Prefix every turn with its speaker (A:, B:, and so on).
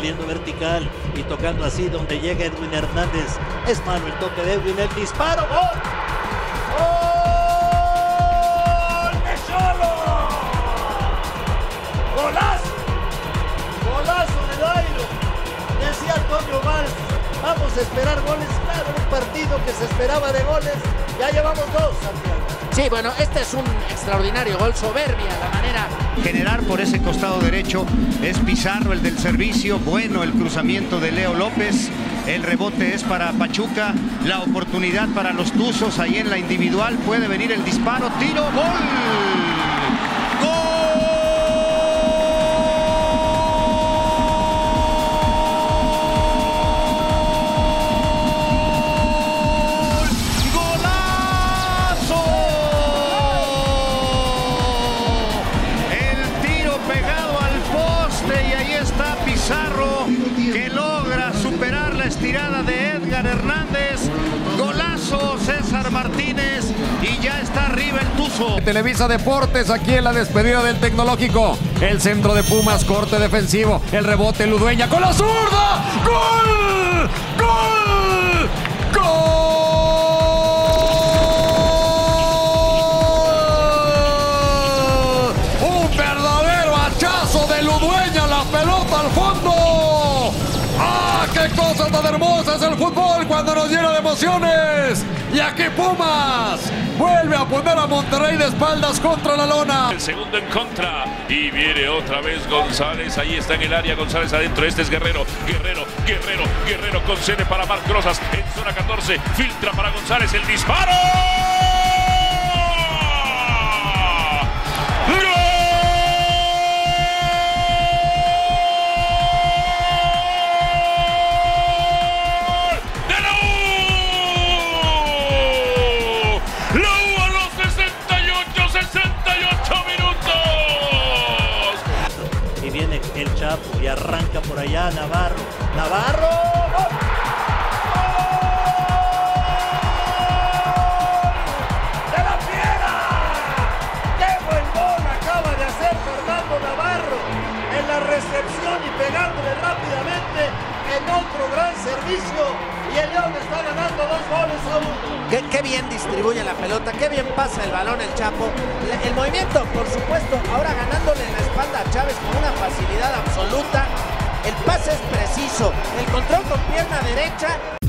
A: saliendo vertical y tocando así donde llega Edwin Hernández. Es malo el toque de Edwin, el disparo, ¡gol! ¡Gol de Cholo! ¡Golazo! ¡Golazo de Dairo! Decía Antonio Valls, vamos a esperar goles, claro, un partido que se esperaba de goles, ya llevamos dos, Santiago.
B: Sí, bueno, este es un extraordinario gol, soberbia la manera.
C: Generar por ese costado derecho es Pizarro el del servicio, bueno el cruzamiento de Leo López, el rebote es para Pachuca, la oportunidad para los Tuzos ahí en la individual, puede venir el disparo, tiro, gol. Hernández. Golazo César Martínez y ya está arriba el Tuzo.
D: Televisa Deportes aquí en la despedida del tecnológico. El centro de Pumas, corte defensivo. El rebote Ludueña con la zurda. ¡Gol! ¡Gol! ¡Gol! Un verdadero hachazo de Ludueña. La pelota al fondo. ¡Ah, qué cosa tan hermosa es el fútbol cuando nos llena de emociones! Y aquí Pumas vuelve a poner a Monterrey de espaldas contra la lona.
E: El segundo en contra. Y viene otra vez González. Ahí está en el área. González adentro. Este es Guerrero. Guerrero. Guerrero. Guerrero concede para Marc Rosas. En zona 14. Filtra para González. El disparo.
A: Por allá Navarro. Navarro. ¡gol! ¡Gol! ¡De la fiera! ¡Qué buen gol acaba de hacer Fernando Navarro! En la recepción y pegándole rápidamente en otro gran servicio. Y el León está ganando dos goles a uno.
B: Qué, qué bien distribuye la pelota, qué bien pasa el balón el Chapo. El movimiento, por supuesto, ahora ganándole en la espalda a Chávez con una facilidad absoluta. El pase es preciso, el control con pierna derecha